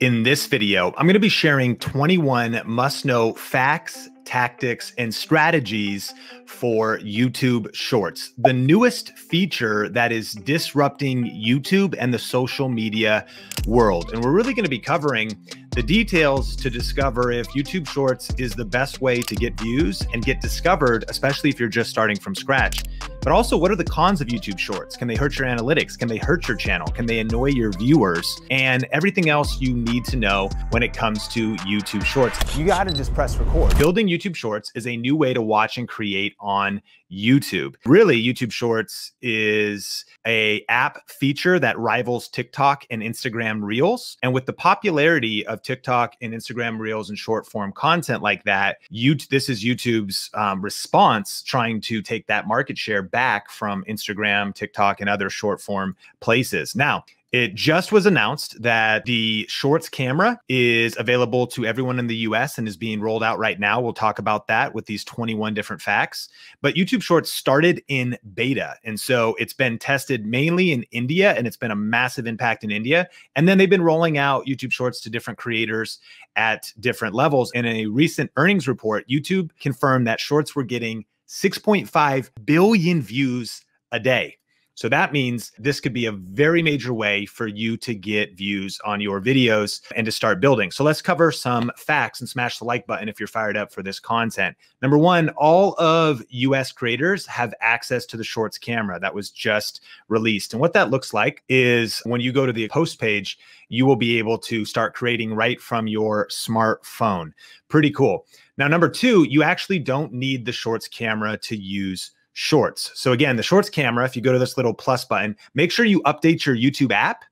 In this video, I'm going to be sharing 21 must know facts, tactics, and strategies for YouTube Shorts, the newest feature that is disrupting YouTube and the social media world. And we're really going to be covering the details to discover if YouTube Shorts is the best way to get views and get discovered, especially if you're just starting from scratch. But also, what are the cons of YouTube Shorts? Can they hurt your analytics? Can they hurt your channel? Can they annoy your viewers? And everything else you need to know when it comes to YouTube Shorts. You got to just press record. Building YouTube Shorts is a new way to watch and create on YouTube. Really, YouTube Shorts is a app feature that rivals TikTok and Instagram Reels. And with the popularity of TikTok and Instagram Reels and short form content like that, you this is YouTube's um, response trying to take that market share back from Instagram, TikTok, and other short form places. Now, it just was announced that the Shorts camera is available to everyone in the US and is being rolled out right now. We'll talk about that with these 21 different facts. But YouTube Shorts started in beta. And so it's been tested mainly in India and it's been a massive impact in India. And then they've been rolling out YouTube Shorts to different creators at different levels. In a recent earnings report, YouTube confirmed that Shorts were getting 6.5 billion views a day. So that means this could be a very major way for you to get views on your videos and to start building. So let's cover some facts and smash the like button if you're fired up for this content. Number one, all of US creators have access to the Shorts camera that was just released. And what that looks like is when you go to the post page, you will be able to start creating right from your smartphone. Pretty cool. Now, number two, you actually don't need the Shorts camera to use Shorts. So again, the Shorts camera, if you go to this little plus button, make sure you update your YouTube app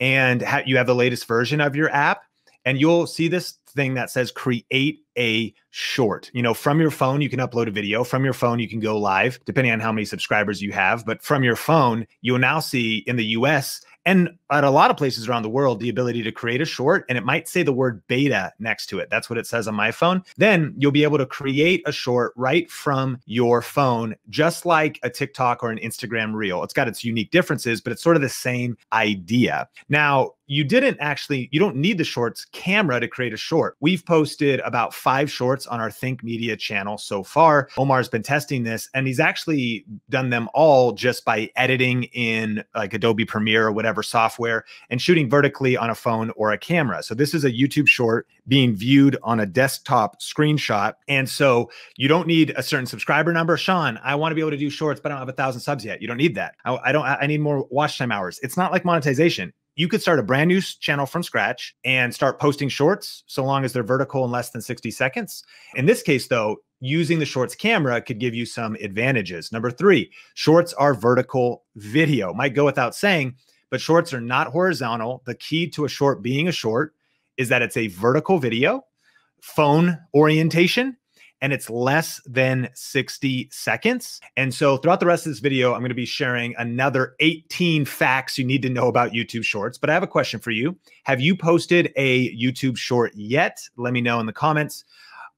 and ha you have the latest version of your app and you'll see this thing that says create a short. You know, from your phone, you can upload a video. From your phone, you can go live, depending on how many subscribers you have. But from your phone, you'll now see in the US and at a lot of places around the world, the ability to create a short, and it might say the word beta next to it. That's what it says on my phone. Then you'll be able to create a short right from your phone, just like a TikTok or an Instagram reel. It's got its unique differences, but it's sort of the same idea. Now, you didn't actually, you don't need the shorts camera to create a short. We've posted about five shorts on our Think Media channel so far. Omar's been testing this and he's actually done them all just by editing in like Adobe Premiere or whatever software and shooting vertically on a phone or a camera. So this is a YouTube short being viewed on a desktop screenshot. And so you don't need a certain subscriber number. Sean, I want to be able to do shorts, but I don't have a thousand subs yet. You don't need that. I, I don't, I need more watch time hours. It's not like monetization you could start a brand new channel from scratch and start posting shorts so long as they're vertical in less than 60 seconds. In this case, though, using the shorts camera could give you some advantages. Number three, shorts are vertical video. Might go without saying, but shorts are not horizontal. The key to a short being a short is that it's a vertical video, phone orientation, and it's less than 60 seconds. And so throughout the rest of this video, I'm going to be sharing another 18 facts you need to know about YouTube Shorts. But I have a question for you. Have you posted a YouTube short yet? Let me know in the comments.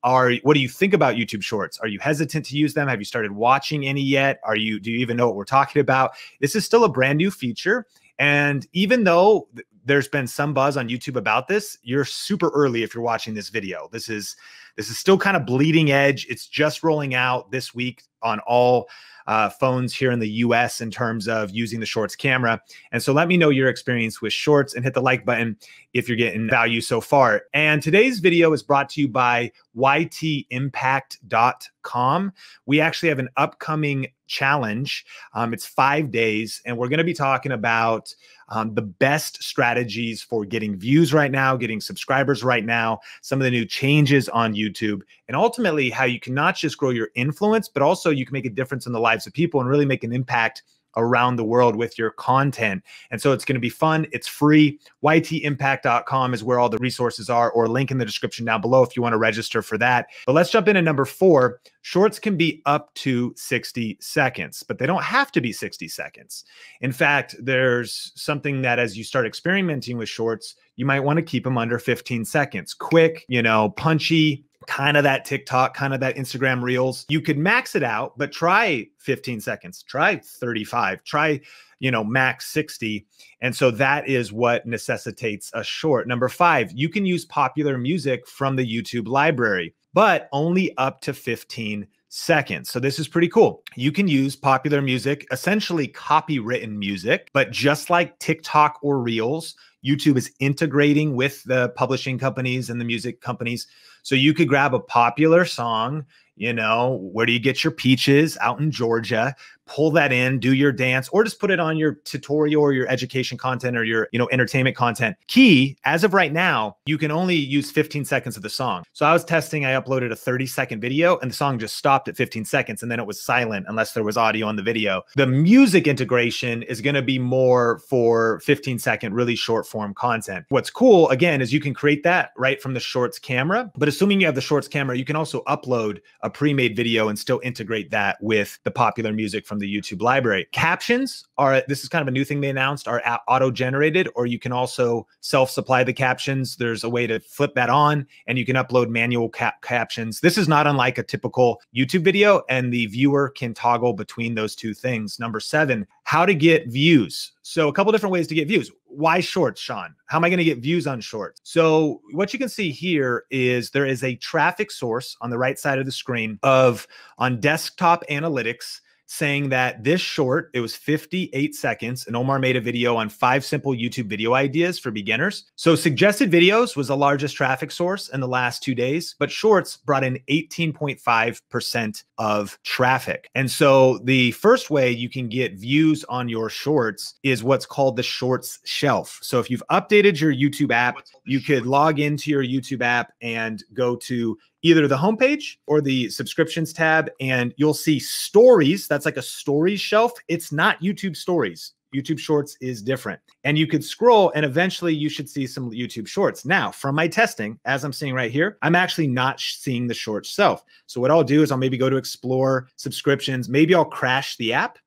Are what do you think about YouTube Shorts? Are you hesitant to use them? Have you started watching any yet? Are you do you even know what we're talking about? This is still a brand new feature. And even though there's been some buzz on YouTube about this, you're super early if you're watching this video. This is this is still kind of bleeding edge. It's just rolling out this week on all uh, phones here in the US in terms of using the Shorts camera. And so let me know your experience with Shorts and hit the like button if you're getting value so far. And today's video is brought to you by ytimpact.com. We actually have an upcoming challenge. Um, it's five days, and we're going to be talking about um, the best strategies for getting views right now, getting subscribers right now, some of the new changes on YouTube, and ultimately how you can not just grow your influence, but also you can make a difference in the lives of people and really make an impact around the world with your content. And so it's going to be fun. It's free. YTimpact.com is where all the resources are, or link in the description down below if you want to register for that. But let's jump into number four. Shorts can be up to 60 seconds, but they don't have to be 60 seconds. In fact, there's something that as you start experimenting with shorts, you might want to keep them under 15 seconds. Quick, you know, punchy, kind of that TikTok, kind of that Instagram Reels. You could max it out, but try 15 seconds, try 35, try, you know, max 60. And so that is what necessitates a short. Number five, you can use popular music from the YouTube library, but only up to 15 seconds. So this is pretty cool. You can use popular music, essentially copywritten music, but just like TikTok or Reels, YouTube is integrating with the publishing companies and the music companies. So you could grab a popular song, you know, where do you get your peaches out in Georgia? Pull that in, do your dance, or just put it on your tutorial or your education content or your, you know, entertainment content. Key, as of right now, you can only use 15 seconds of the song. So I was testing, I uploaded a 30 second video and the song just stopped at 15 seconds and then it was silent unless there was audio on the video. The music integration is going to be more for 15 second, really short form content. What's cool, again, is you can create that right from the shorts camera. But assuming you have the shorts camera, you can also upload a pre made video and still integrate that with the popular music from from the YouTube library. Captions are this is kind of a new thing they announced are auto generated, or you can also self supply the captions. There's a way to flip that on, and you can upload manual cap- captions. This is not unlike a typical YouTube video, and the viewer can toggle between those two things. Number seven, how to get views. So, a couple different ways to get views. Why shorts, Sean? How am I going to get views on shorts? So, what you can see here is there is a traffic source on the right side of the screen of on desktop analytics saying that this short, it was 58 seconds, and Omar made a video on five simple YouTube video ideas for beginners. So suggested videos was the largest traffic source in the last two days, but shorts brought in 18.5% of traffic. And so the first way you can get views on your shorts is what's called the shorts shelf. So if you've updated your YouTube app, you could log into your YouTube app and go to either the homepage or the subscriptions tab, and you'll see stories. That's like a stories shelf. It's not YouTube stories. YouTube Shorts is different. And you could scroll and eventually you should see some YouTube Shorts. Now, from my testing, as I'm seeing right here, I'm actually not seeing the short shelf. So what I'll do is I'll maybe go to explore subscriptions. Maybe I'll crash the app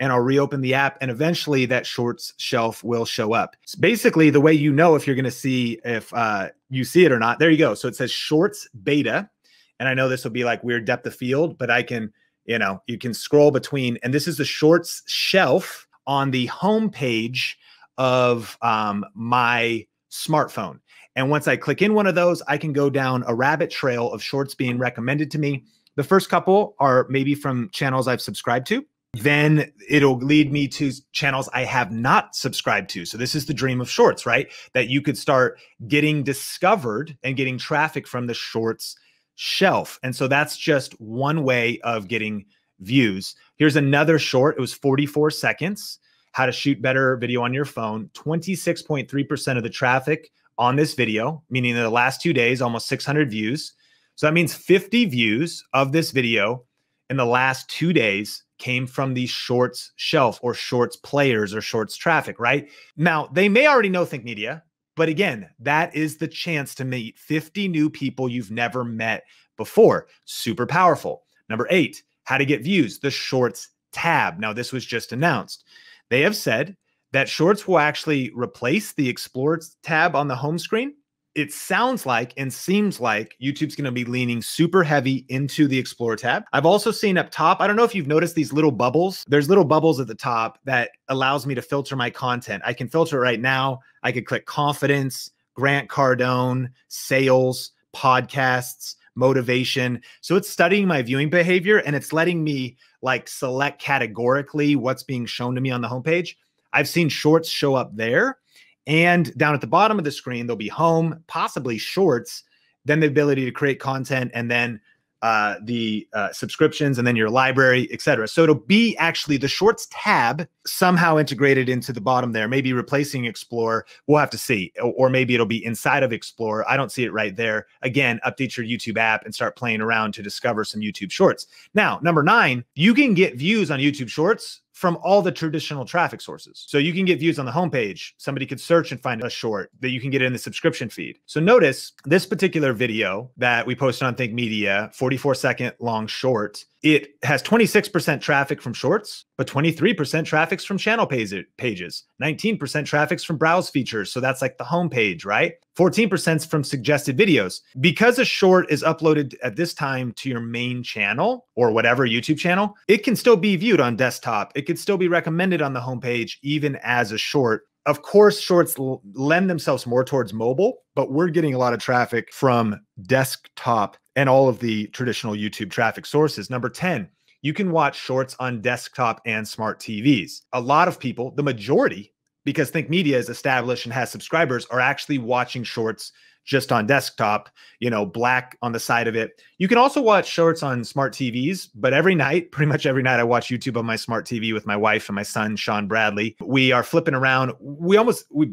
and I'll reopen the app and eventually that shorts shelf will show up. So basically the way you know if you're going to see if uh, you see it or not, there you go. So it says shorts beta. And I know this will be like weird depth of field, but I can, you know, you can scroll between and this is the shorts shelf on the home page of um, my smartphone. And once I click in one of those, I can go down a rabbit trail of shorts being recommended to me. The first couple are maybe from channels I've subscribed to then it'll lead me to channels I have not subscribed to. So this is the dream of shorts, right? That you could start getting discovered and getting traffic from the shorts shelf. And so that's just one way of getting views. Here's another short. It was 44 seconds. How to shoot better video on your phone. 26.3% of the traffic on this video, meaning in the last two days, almost 600 views. So that means 50 views of this video in the last two days came from the shorts shelf or shorts players or shorts traffic, right? Now, they may already know Think Media, but again, that is the chance to meet 50 new people you've never met before. Super powerful. Number eight, how to get views, the shorts tab. Now, this was just announced. They have said that shorts will actually replace the Explore tab on the home screen it sounds like and seems like YouTube's going to be leaning super heavy into the Explore tab. I've also seen up top, I don't know if you've noticed these little bubbles. There's little bubbles at the top that allows me to filter my content. I can filter it right now. I could click confidence, Grant Cardone, sales, podcasts, motivation. So it's studying my viewing behavior and it's letting me like select categorically what's being shown to me on the homepage. I've seen shorts show up there and down at the bottom of the screen, there'll be home, possibly shorts, then the ability to create content, and then uh, the uh, subscriptions, and then your library, etc. So it'll be actually the shorts tab somehow integrated into the bottom there, maybe replacing Explore. We'll have to see. Or maybe it'll be inside of Explore. I don't see it right there. Again, update your YouTube app and start playing around to discover some YouTube shorts. Now, number nine, you can get views on YouTube shorts from all the traditional traffic sources. So you can get views on the homepage. Somebody could search and find a short that you can get in the subscription feed. So notice this particular video that we posted on Think Media, 44 second long short, it has 26% traffic from shorts, but 23% traffic's from channel pages, 19% traffic's from browse features. So that's like the homepage, right? 14% from suggested videos. Because a short is uploaded at this time to your main channel or whatever YouTube channel, it can still be viewed on desktop. It could still be recommended on the homepage, even as a short of course, shorts lend themselves more towards mobile, but we're getting a lot of traffic from desktop and all of the traditional YouTube traffic sources. Number 10, you can watch shorts on desktop and smart TVs. A lot of people, the majority, because Think Media is established and has subscribers, are actually watching shorts just on desktop, you know, black on the side of it. You can also watch shorts on smart TVs, but every night, pretty much every night, I watch YouTube on my smart TV with my wife and my son, Sean Bradley. We are flipping around. We almost, we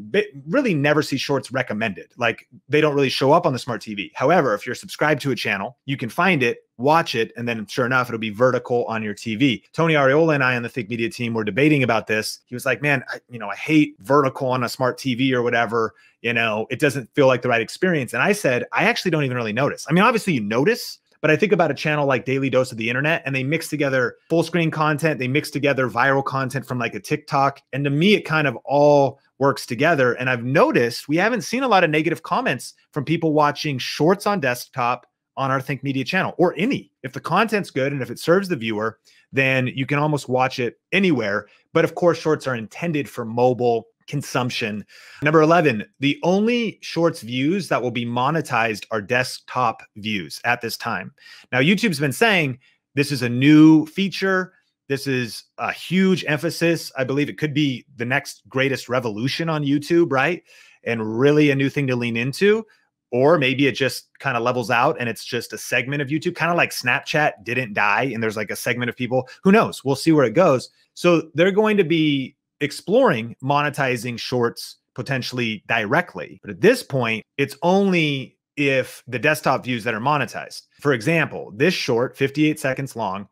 really never see shorts recommended. Like they don't really show up on the smart TV. However, if you're subscribed to a channel, you can find it watch it, and then sure enough, it'll be vertical on your TV. Tony Ariola and I on the Think Media team were debating about this. He was like, "Man, I, you know, I hate vertical on a smart TV or whatever. You know, it doesn't feel like the right experience." And I said, "I actually don't even really notice. I mean, obviously you notice." But I think about a channel like Daily Dose of the Internet, and they mix together full screen content, they mix together viral content from like a TikTok. And to me, it kind of all works together. And I've noticed we haven't seen a lot of negative comments from people watching shorts on desktop on our Think Media channel or any. If the content's good and if it serves the viewer, then you can almost watch it anywhere. But of course, shorts are intended for mobile consumption. Number 11, the only shorts views that will be monetized are desktop views at this time. Now, YouTube's been saying this is a new feature. This is a huge emphasis. I believe it could be the next greatest revolution on YouTube, right? And really a new thing to lean into or maybe it just kind of levels out and it's just a segment of YouTube, kind of like Snapchat didn't die and there's like a segment of people. Who knows? We'll see where it goes. So they're going to be exploring monetizing shorts potentially directly. But at this point, it's only if the desktop views that are monetized. For example, this short, 58 seconds long,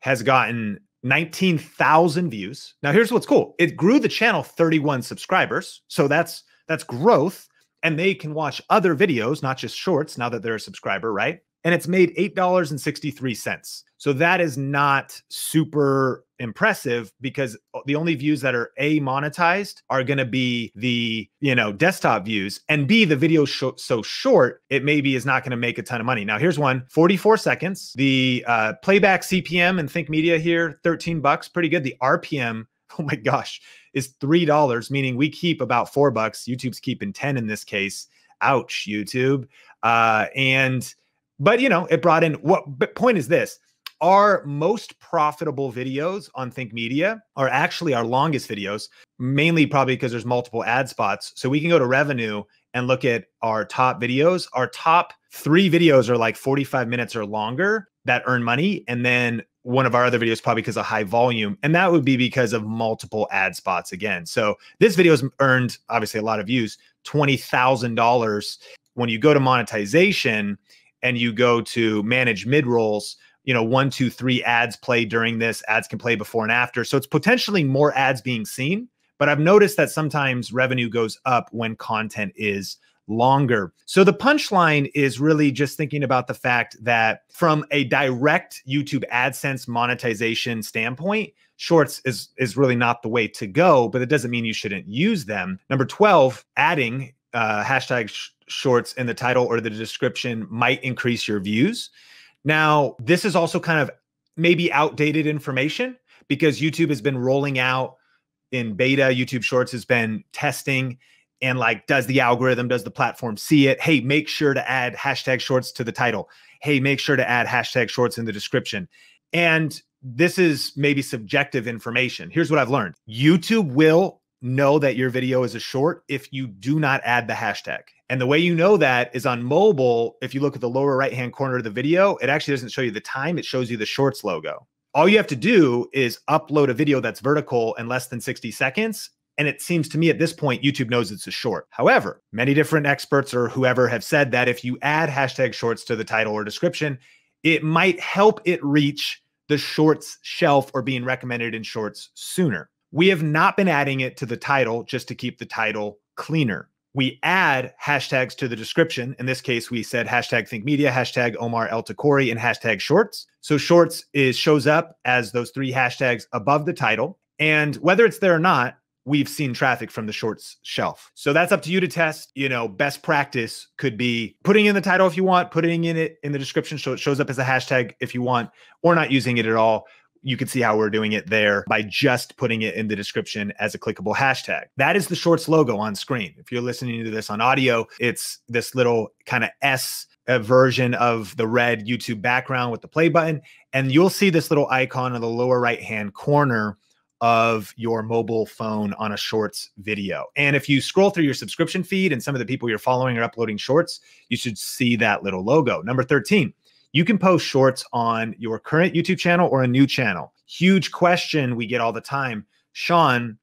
has gotten 19,000 views. Now here's what's cool. It grew the channel 31 subscribers. So that's that's growth and they can watch other videos, not just shorts, now that they're a subscriber, right? And it's made $8.63. So that is not super impressive because the only views that are A monetized are going to be the, you know, desktop views and B the video sh- so short it maybe is not going to make a ton of money. Now here's one 44 seconds. The uh, playback CPM and Think Media here 13 bucks, pretty good. The RPM oh my gosh, is $3, meaning we keep about four bucks. YouTube's keeping 10 in this case. Ouch, YouTube. Uh, and, but you know, it brought in what, but point is this our most profitable videos on Think Media are actually our longest videos, mainly probably because there's multiple ad spots. So we can go to revenue and look at our top videos. Our top three videos are like 45 minutes or longer that earn money. And then one of our other videos probably because of high volume and that would be because of multiple ad spots again. So this video has earned obviously a lot of views $20000 when you go to monetization and you go to manage mid rolls you know one two three ads play during this ads can play before and after. So it's potentially more ads being seen but i've noticed that sometimes revenue goes up when content is longer. So the punchline is really just thinking about the fact that from a direct YouTube AdSense monetization standpoint, shorts is is really not the way to go, but it doesn't mean you shouldn't use them. Number 12, adding uh, hashtag sh- shorts in the title or the description might increase your views. Now, this is also kind of maybe outdated information because YouTube has been rolling out in beta, YouTube Shorts has been testing and like does the algorithm does the platform see it? Hey make sure to add hashtag shorts to the title. Hey make sure to add hashtag shorts in the description. And this is maybe subjective information. Here's what i've learned. Youtube will know that your video is a short if you do not add the hashtag. And the way you know that is on mobile if you look at the lower right hand corner of the video it actually doesn't show you the time it shows you the shorts logo. All you have to do is upload a video that's vertical in less than 60 seconds and it seems to me at this point, YouTube knows it's a short. However, many different experts or whoever have said that if you add hashtag shorts to the title or description, it might help it reach the shorts shelf or being recommended in shorts sooner. We have not been adding it to the title just to keep the title cleaner. we add hashtags to the description. In this case, we said hashtag think media, hashtag Omar El Takrori, and hashtag shorts. So shorts is shows up as those three hashtags above the title. And whether it's there or not, we've seen traffic from the shorts shelf. So that's up to you to test. You know, best practice could be putting in the title if you want, putting in it in the description so it shows up as a hashtag if you want, or not using it at all. You can see how we're doing it there by just putting it in the description as a clickable hashtag. That is the shorts logo on screen. If you're listening to this on audio, it's this little kind of S a version of the red YouTube background with the play button. And you'll see this little icon in the lower right hand corner of your mobile phone on a shorts video. And if you scroll through your subscription feed and some of the people you're following are uploading shorts, you should see that little logo. Number 13, you can post shorts on your current YouTube channel or a new channel. Huge question we get all the time. Sean,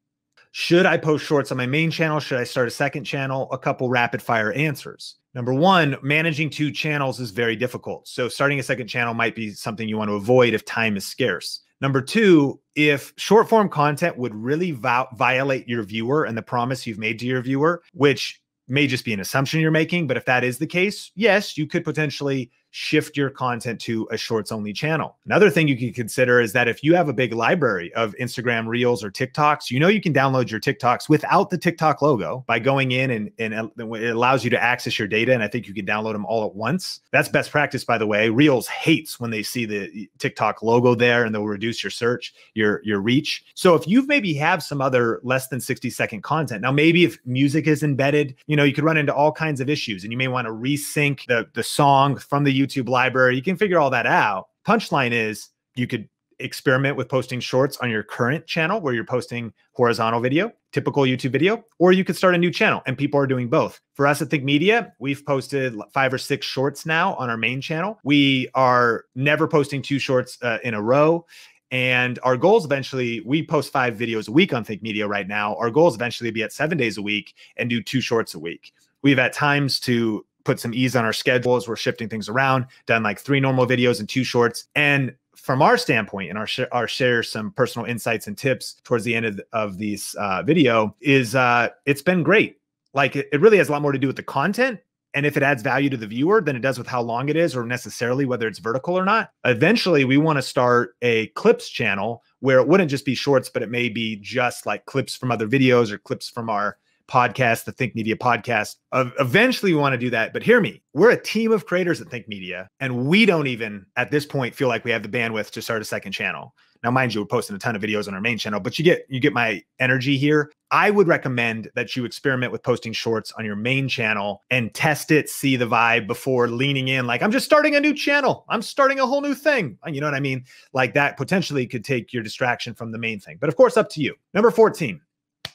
should I post shorts on my main channel? Should I start a second channel? A couple rapid fire answers. Number one, managing two channels is very difficult. So starting a second channel might be something you want to avoid if time is scarce. Number two, if short form content would really violate your viewer and the promise you've made to your viewer, which may just be an assumption you're making, but if that is the case, yes, you could potentially shift your content to a shorts only channel. Another thing you can consider is that if you have a big library of Instagram Reels or TikToks, you know you can download your TikToks without the TikTok logo by going in and, and it allows you to access your data. And I think you can download them all at once. That's best practice, by the way. Reels hates when they see the TikTok logo there and they'll reduce your search, your, your reach. So if you've maybe have some other less than 60 second content, now maybe if music is embedded, you know, you could run into all kinds of issues and you may want to resync the, the song from the YouTube library. You can figure all that out. Punchline is you could experiment with posting shorts on your current channel where you're posting horizontal video, typical YouTube video, or you could start a new channel and people are doing both. For us at Think Media, we've posted five or six shorts now on our main channel. We are never posting two shorts uh, in a row. And our goals eventually, we post five videos a week on Think Media right now. Our goals eventually be at seven days a week and do two shorts a week. We've at times to put some ease on our schedules. we're shifting things around, done like three normal videos and two shorts. And from our standpoint and our, sh- our share some personal insights and tips towards the end of, of this uh, video is uh, it's been great. Like it, it really has a lot more to do with the content and if it adds value to the viewer than it does with how long it is or necessarily whether it's vertical or not. Eventually, we want to start a clips channel where it wouldn't just be shorts, but it may be just like clips from other videos or clips from our podcast, the Think Media podcast. Uh, eventually, we want to do that. But hear me, we're a team of creators at Think Media, and we don't even at this point feel like we have the bandwidth to start a second channel. Now, mind you, we're posting a ton of videos on our main channel, but you get you get my energy here. I would recommend that you experiment with posting shorts on your main channel and test it, see the vibe before leaning in. Like, I'm just starting a new channel. I'm starting a whole new thing. You know what I mean? Like that potentially could take your distraction from the main thing. But of course, up to you. Number 14,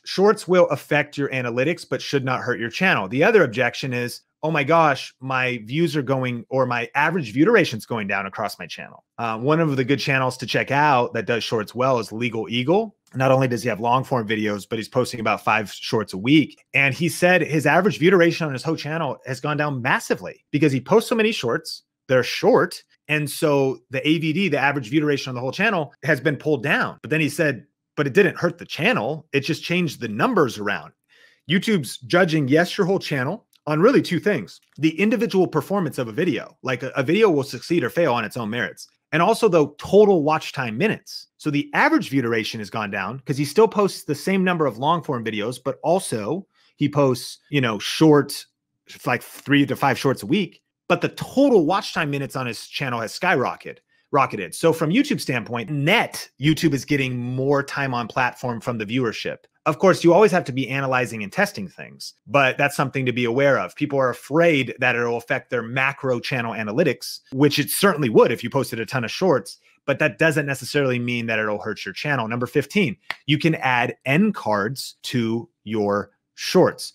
shorts will affect your analytics, but should not hurt your channel. The other objection is, oh my gosh, my views are going or my average view duration is going down across my channel. Uh, one of the good channels to check out that does shorts well is Legal Eagle. Not only does he have long form videos, but he's posting about five shorts a week. And he said his average view duration on his whole channel has gone down massively because he posts so many shorts. They're short. And so the AVD, the average view duration on the whole channel, has been pulled down. But then he said but it didn't hurt the channel. It just changed the numbers around. YouTube's judging, yes, your whole channel on really two things the individual performance of a video, like a, a, video will succeed or fail on its own merits, and also the total watch time minutes. So the average view duration has gone down because he still posts the same number of long form videos, but also he posts, you know, short, like three to five shorts a week. But the total watch time minutes on his channel has skyrocketed rocketed. So from YouTube standpoint, net YouTube is getting more time on platform from the viewership. Of course, you always have to be analyzing and testing things, but that's something to be aware of. People are afraid that it'll affect their macro channel analytics, which it certainly would if you posted a ton of shorts, but that doesn't necessarily mean that it'll hurt your channel. Number 15, you can add end cards to your shorts.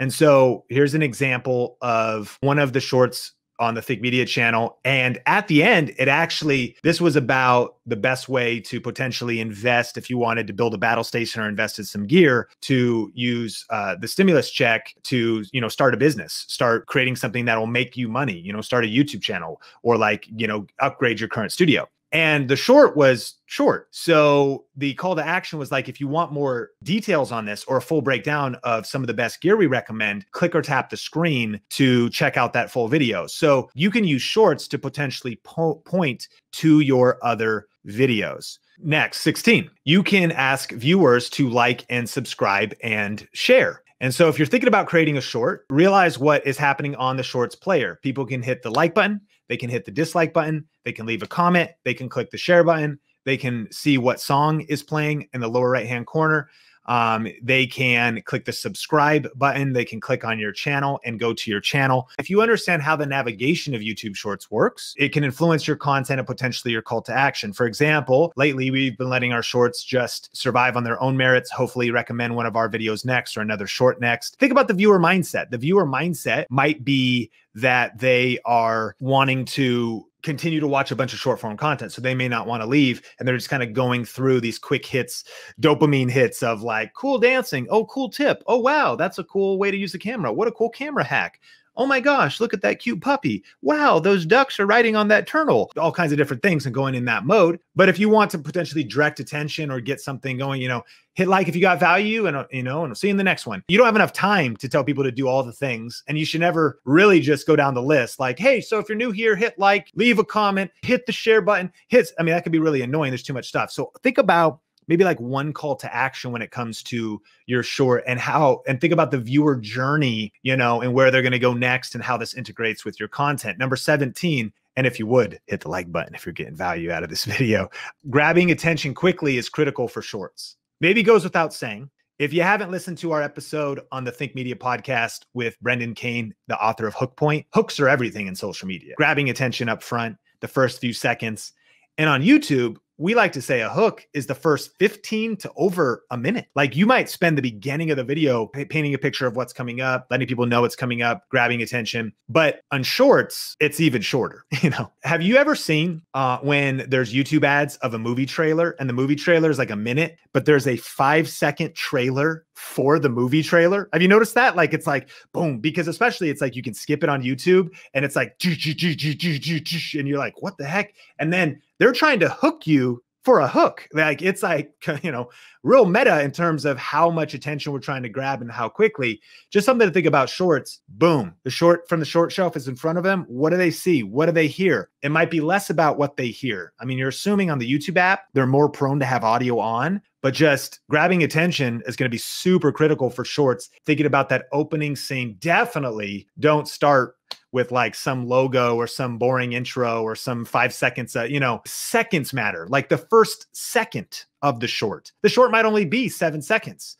And so here's an example of one of the shorts on the Think Media channel. And at the end, it actually, this was about the best way to potentially invest if you wanted to build a battle station or invested some gear to use uh, the stimulus check to, you know, start a business, start creating something that will make you money, you know, start a YouTube channel or like, you know, upgrade your current studio. And the short was short. So the call to action was like, if you want more details on this or a full breakdown of some of the best gear we recommend, click or tap the screen to check out that full video. So you can use shorts to potentially po- point to your other videos. Next, 16, you can ask viewers to like and subscribe and share. And so if you're thinking about creating a short, realize what is happening on the shorts player. People can hit the like button, they can hit the dislike button, they can leave a comment, they can click the share button, they can see what song is playing in the lower right hand corner. Um, they can click the subscribe button. They can click on your channel and go to your channel. If you understand how the navigation of YouTube Shorts works, it can influence your content and potentially your call to action. For example, lately we've been letting our shorts just survive on their own merits. Hopefully, recommend one of our videos next or another short next. Think about the viewer mindset. The viewer mindset might be that they are wanting to continue to watch a bunch of short form content. So they may not want to leave. And they're just kind of going through these quick hits, dopamine hits of like cool dancing. Oh, cool tip. Oh, wow. That's a cool way to use the camera. What a cool camera hack. Oh my gosh, look at that cute puppy. Wow, those ducks are riding on that turtle. All kinds of different things and going in that mode. But if you want to potentially direct attention or get something going, you know, hit like if you got value and, uh, you know, and I'll see you in the next one. You don't have enough time to tell people to do all the things. And you should never really just go down the list like, hey, so if you're new here, hit like, leave a comment, hit the share button, hits. I mean, that could be really annoying. There's too much stuff. So think about maybe like one call to action when it comes to your short and how and think about the viewer journey you know and where they're going to go next and how this integrates with your content number 17 and if you would hit the like button if you're getting value out of this video grabbing attention quickly is critical for shorts maybe goes without saying if you haven't listened to our episode on the Think Media podcast with Brendan Kane, the author of Hook Point, hooks are everything in social media. Grabbing attention up front, the first few seconds. And on YouTube, we like to say a hook is the first 15 to over a minute. Like you might spend the beginning of the video painting a picture of what's coming up, letting people know it's coming up, grabbing attention. But on shorts, it's even shorter. You know, have you ever seen uh, when there's YouTube ads of a movie trailer and the movie trailer is like a minute, but there's a five second trailer for the movie trailer? Have you noticed that? Like it's like boom, because especially it's like you can skip it on YouTube and it's like and you're like, what the heck? And then they're trying to hook you for a hook. Like it's like, you know, real meta in terms of how much attention we're trying to grab and how quickly. Just something to think about shorts. Boom. The short from the short shelf is in front of them. What do they see? What do they hear? It might be less about what they hear. I mean, you're assuming on the YouTube app, they're more prone to have audio on, but just grabbing attention is going to be super critical for shorts. Thinking about that opening scene, definitely don't start with like some logo or some boring intro or some five seconds. Uh, you know, seconds matter. Like the first second of the short. The short might only be seven seconds.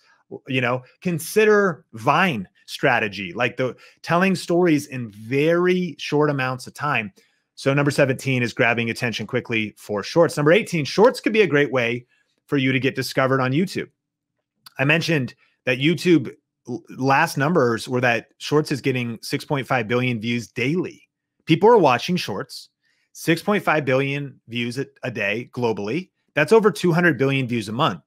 You know, consider Vine strategy, like the telling stories in very short amounts of time. So number 17 is grabbing attention quickly for shorts. Number 18, shorts could be a great way for you to get discovered on YouTube. I mentioned that YouTube last numbers were that shorts is getting 6.5 billion views daily. People are watching shorts, 6.5 billion views a, a day globally. That's over 200 billion views a month.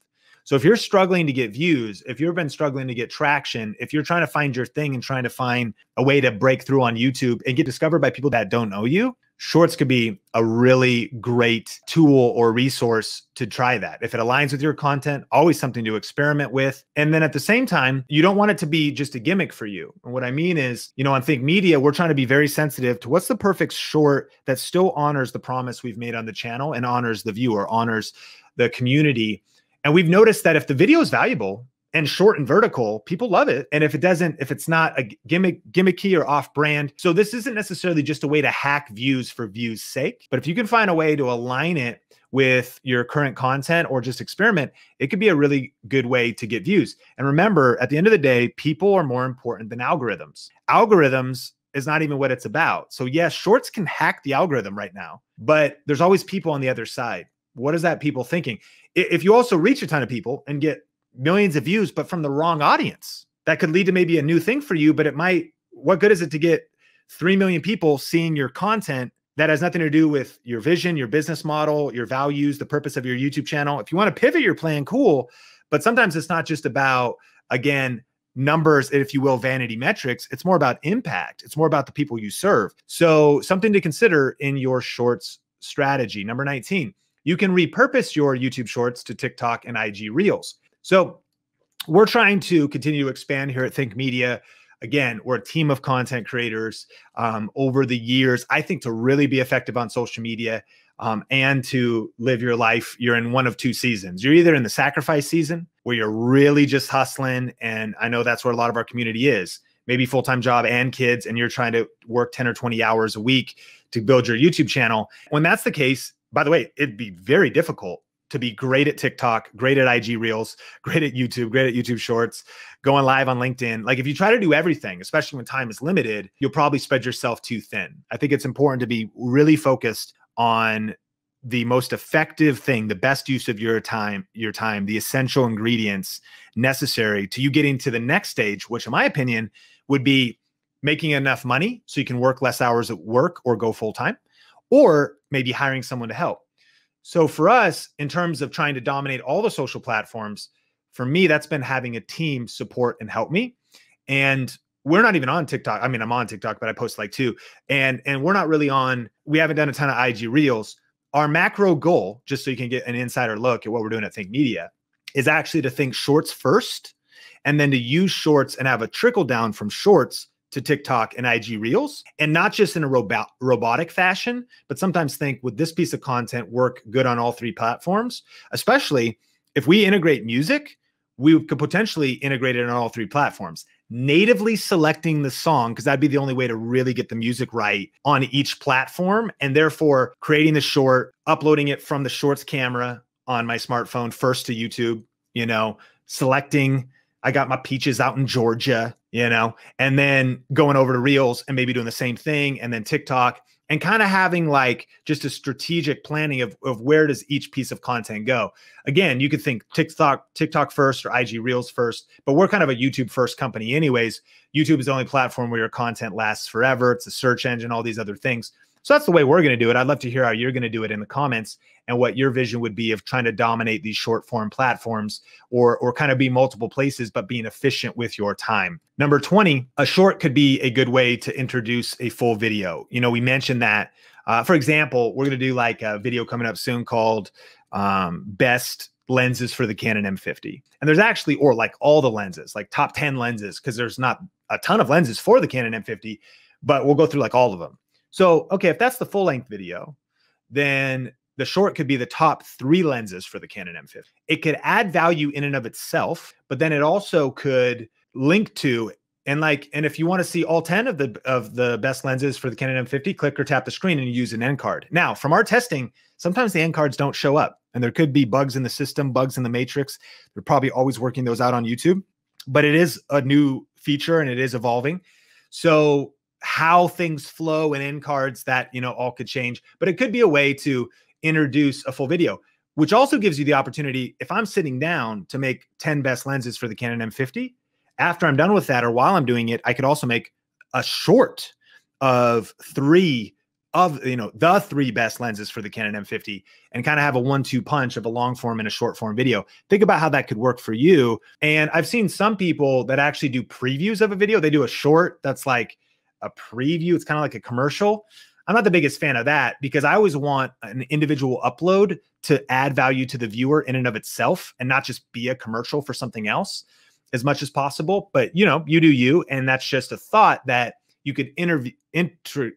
So if you're struggling to get views, if you've been struggling to get traction, if you're trying to find your thing and trying to find a way to break through on YouTube and get discovered by people that don't know you, Shorts could be a really great tool or resource to try that. If it aligns with your content, always something to experiment with. And then at the same time, you don't want it to be just a gimmick for you. And what I mean is, you know, on Think Media, we're trying to be very sensitive to what's the perfect short that still honors the promise we've made on the channel and honors the viewer, honors the community. And we've noticed that if the video is valuable, and short and vertical, people love it. And if it doesn't, if it's not a gimmick, gimmicky or off brand, so this isn't necessarily just a way to hack views for views' sake. But if you can find a way to align it with your current content or just experiment, it could be a really good way to get views. And remember, at the end of the day, people are more important than algorithms. Algorithms is not even what it's about. So, yes, shorts can hack the algorithm right now, but there's always people on the other side. What is that people thinking? If you also reach a ton of people and get millions of views, but from the wrong audience. That could lead to maybe a new thing for you, but it might, what good is it to get 3 million people seeing your content that has nothing to do with your vision, your business model, your values, the purpose of your YouTube channel? If you want to pivot your plan, cool. But sometimes it's not just about, again, numbers, if you will, vanity metrics. It's more about impact. It's more about the people you serve. So, something to consider in your shorts strategy. Number 19, you can repurpose your YouTube shorts to TikTok and IG Reels. So we're trying to continue to expand here at Think Media. Again, we're a team of content creators um, over the years. I think to really be effective on social media um, and to live your life, you're in one of two seasons. You're either in the sacrifice season where you're really just hustling. And I know that's where a lot of our community is maybe full time job and kids, and you're trying to work 10 or 20 hours a week to build your YouTube channel. When that's the case, by the way, it'd be very difficult to be great at TikTok, great at IG Reels, great at YouTube, great at YouTube Shorts, going live on LinkedIn. Like if you try to do everything, especially when time is limited, you'll probably spread yourself too thin. I think it's important to be really focused on the most effective thing, the best use of your time, your time, the essential ingredients necessary to you getting to the next stage, which in my opinion would be making enough money so you can work less hours at work or go full time, or maybe hiring someone to help. So for us, in terms of trying to dominate all the social platforms, for me, that's been having a team support and help me. And we're not even on TikTok. I mean, I'm on TikTok, but I post like two. And and we're not really on, we haven't done a ton of IG reels. Our macro goal, just so you can get an insider look at what we're doing at Think Media, is actually to think shorts first and then to use shorts and have a trickle down from shorts to TikTok and IG Reels, and not just in a robot robotic fashion, but sometimes think would this piece of content work good on all three platforms? Especially if we integrate music, we could potentially integrate it on all three platforms. Natively selecting the song, because that'd be the only way to really get the music right on each platform, and therefore creating the short, uploading it from the shorts camera on my smartphone first to YouTube, you know, selecting I got my peaches out in Georgia, you know, and then going over to Reels and maybe doing the same thing and then TikTok and kind of having like just a strategic planning of, of where does each piece of content go. Again, you could think TikTok, TikTok first or IG Reels first, but we're kind of a YouTube first company anyways. YouTube is the only platform where your content lasts forever. It's a search engine, all these other things. So that's the way we're going to do it. I'd love to hear how you're going to do it in the comments and what your vision would be of trying to dominate these short form platforms or or kind of be multiple places but being efficient with your time. Number 20, a short could be a good way to introduce a full video. You know, we mentioned that uh, for example, we're going to do like a video coming up soon called um, best lenses for the Canon M50. And there's actually, or like all the lenses, like top 10 lenses, because there's not a ton of lenses for the Canon M50, but we'll go through like all of them. So, okay, if that's the full length video, then the short could be the top three lenses for the Canon M50. It could add value in and of itself, but then it also could link to and like and if you want to see all 10 of the of the best lenses for the Canon M50, click or tap the screen and use an end card. Now, from our testing, sometimes the end cards don't show up and there could be bugs in the system, bugs in the matrix. They're probably always working those out on YouTube, but it is a new feature and it is evolving. So how things flow and end cards that you know all could change but it could be a way to introduce a full video which also gives you the opportunity if i'm sitting down to make 10 best lenses for the canon m50 after i'm done with that or while i'm doing it i could also make a short of three of you know the three best lenses for the canon m50 and kind of have a one-two punch of a long form and a short form video. Think about how that could work for you. And i've seen some people that actually do previews of a video. They do a short that's like a preview. It's kind of like a commercial. I'm not the biggest fan of that because I always want an individual upload to add value to the viewer in and of itself and not just be a commercial for something else as much as possible. But you know, you do you, and that's just a thought that you could interview inter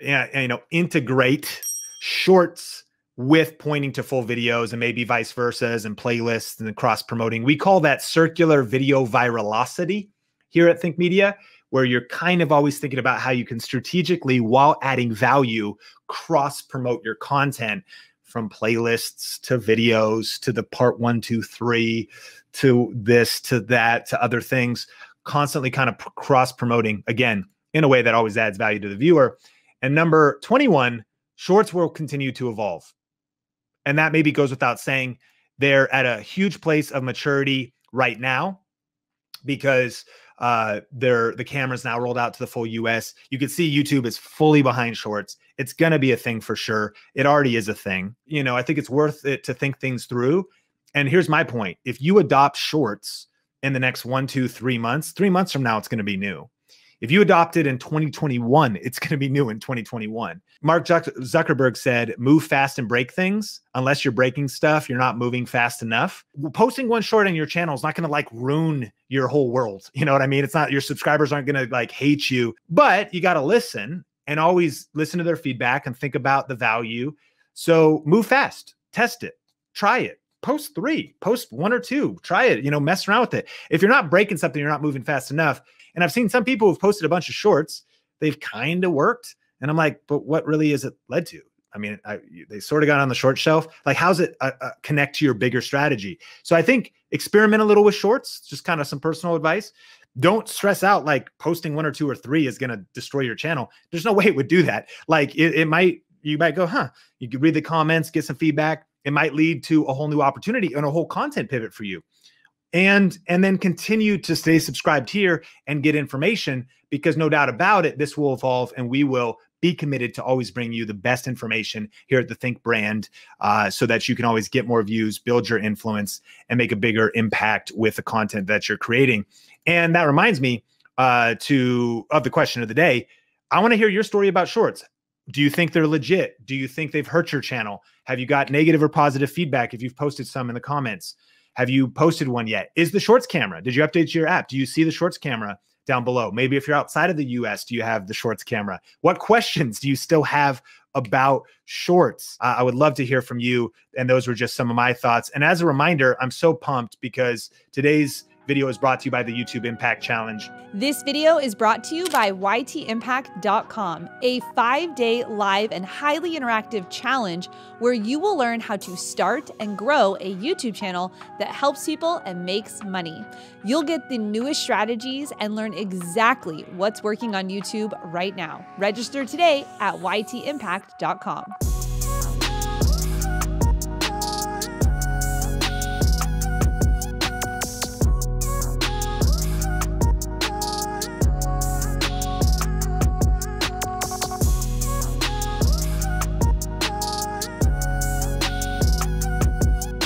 you know, integrate shorts with pointing to full videos and maybe vice versa and playlists and cross promoting. We call that circular video virality here at Think Media where you're kind of always thinking about how you can strategically, while adding value, cross promote your content from playlists to videos to the part one, two, three, to this, to that, to other things, constantly kind of cross promoting again in a way that always adds value to the viewer. And number 21, shorts will continue to evolve. And that maybe goes without saying. They're at a huge place of maturity right now because uh, they're the cameras now rolled out to the full US. You can see YouTube is fully behind shorts. It's going to be a thing for sure. It already is a thing. You know, I think it's worth it to think things through. And here's my point: if you adopt shorts in the next one, two, three months, three months from now, it's going to be new. If you adopt it in 2021, it's going to be new in 2021. Mark Zuckerberg said, move fast and break things. Unless you're breaking stuff, you're not moving fast enough. Posting one short on your channel is not going to like ruin your whole world. You know what I mean? It's not your subscribers aren't going to like hate you, but you got to listen and always listen to their feedback and think about the value. So move fast, test it, try it post three, post one or two, try it, you know, mess around with it. If you're not breaking something, you're not moving fast enough. And I've seen some people who've posted a bunch of shorts, they've kind of worked. And I'm like, but what really is it led to? I mean, I, they sort of got on the short shelf. Like, how's it uh, uh, connect to your bigger strategy? So I think experiment a little with shorts, just kind of some personal advice. Don't stress out like posting one or two or three is going to destroy your channel. There's no way it would do that. Like, it, it might, you might go, huh? You could read the comments, get some feedback it might lead to a whole new opportunity and a whole content pivot for you. And and then continue to stay subscribed here and get information because no doubt about it this will evolve and we will be committed to always bring you the best information here at the think brand uh, so that you can always get more views build your influence and make a bigger impact with the content that you're creating. And that reminds me uh, to of the question of the day i want to hear your story about shorts do you think they're legit? Do you think they've hurt your channel? Have you got negative or positive feedback if you've posted some in the comments? Have you posted one yet? Is the shorts camera? Did you update your app? Do you see the shorts camera down below? Maybe if you're outside of the US, do you have the shorts camera? What questions do you still have about shorts? Uh, I would love to hear from you. And those were just some of my thoughts. And as a reminder, I'm so pumped because today's video is brought to you by the YouTube Impact Challenge. This video is brought to you by YTImpact.com, a five day live and highly interactive challenge where you will learn how to start and grow a YouTube channel that helps people and makes money. You'll get the newest strategies and learn exactly what's working on YouTube right now. Register today at YTImpact.com.